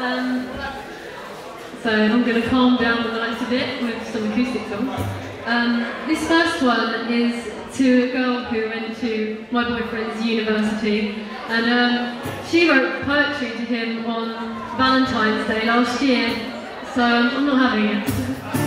Um, so I'm going to calm down the lights a bit with some acoustic songs. Um, this first one is to a girl who went to my boyfriend's university and um, she wrote poetry to him on Valentine's Day last year, so I'm not having it.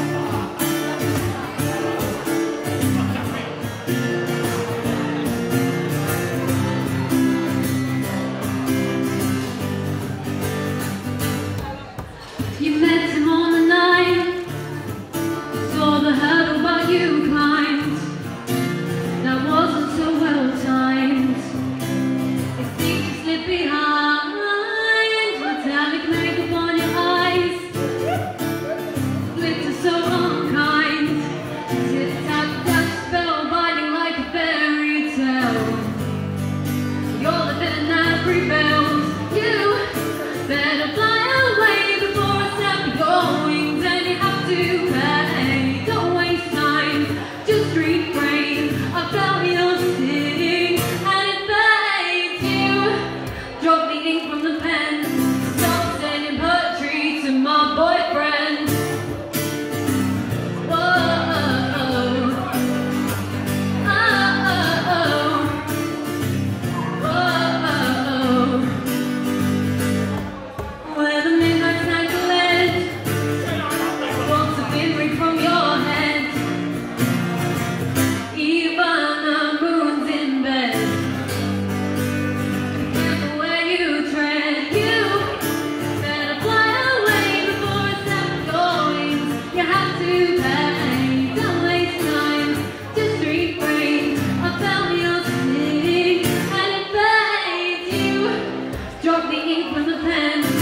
Drop the ink from the pen.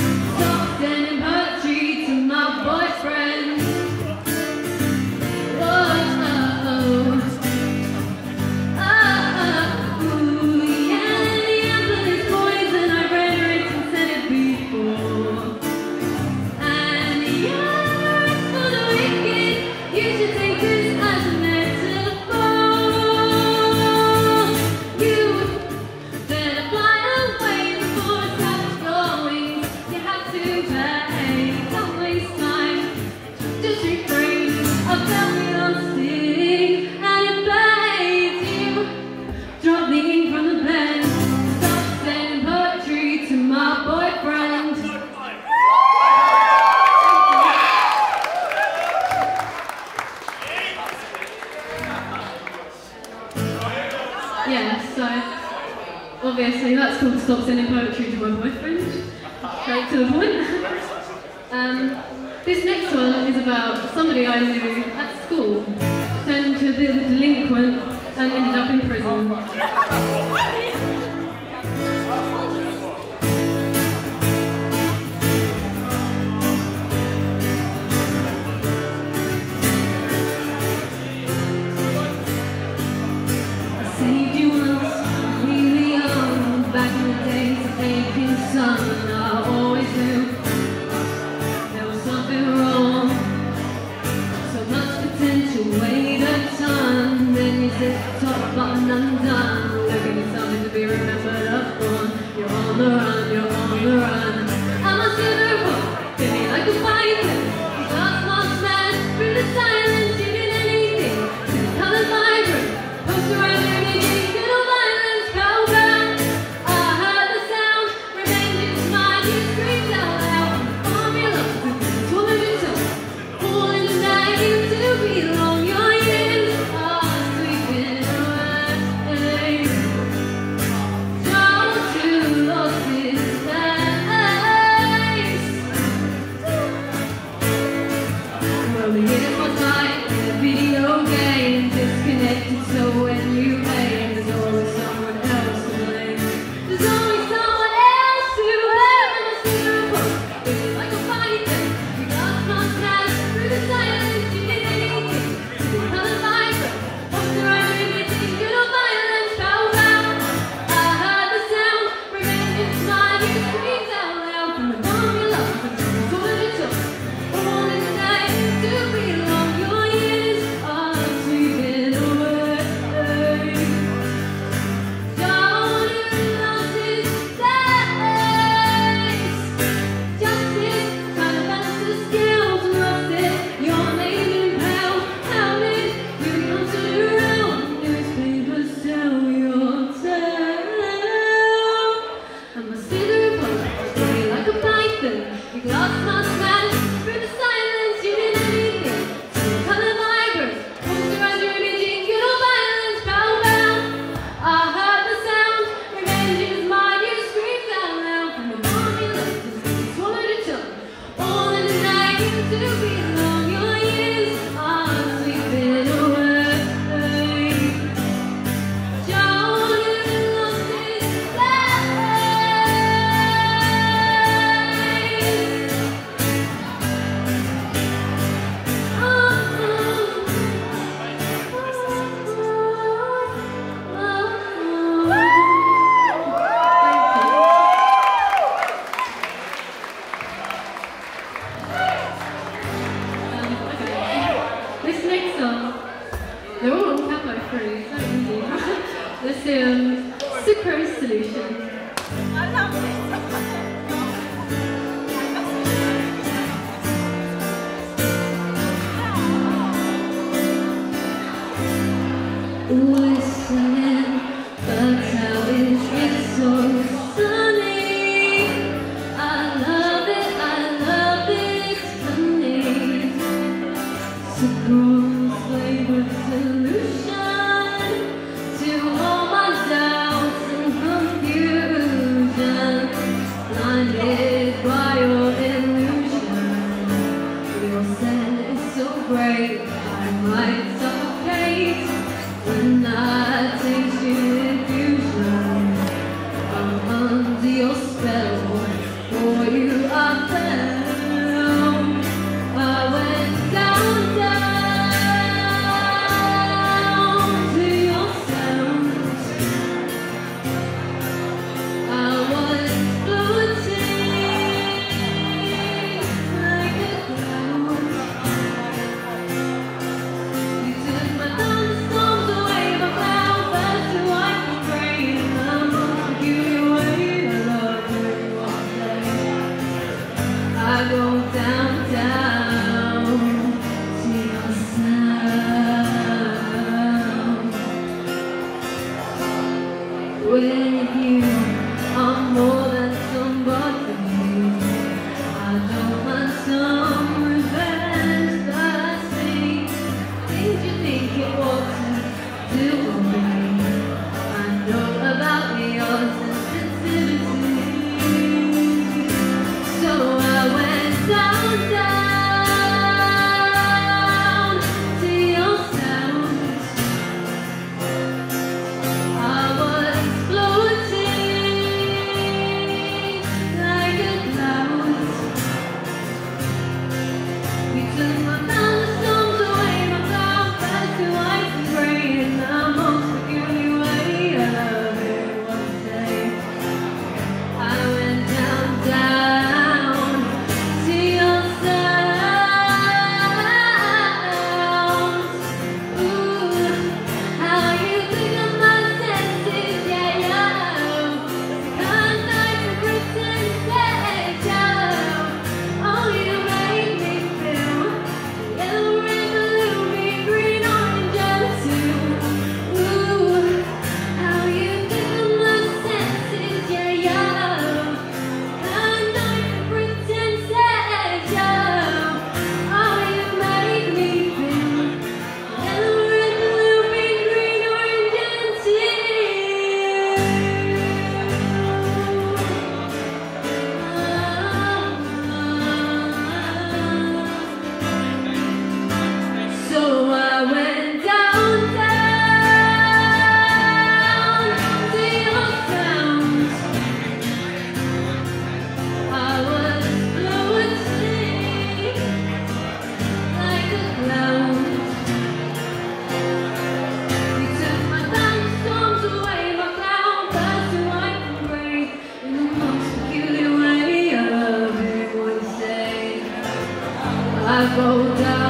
stop sending poetry to my boyfriend. Straight to the point. um, this next one is about somebody I knew at school turned to the delinquent and ended up in prison. gone undone. There can something to be remembered upon. You're on the run, you're on the run. I'm a sinner. It was a video game disconnected so when you to Crow's solution. go down.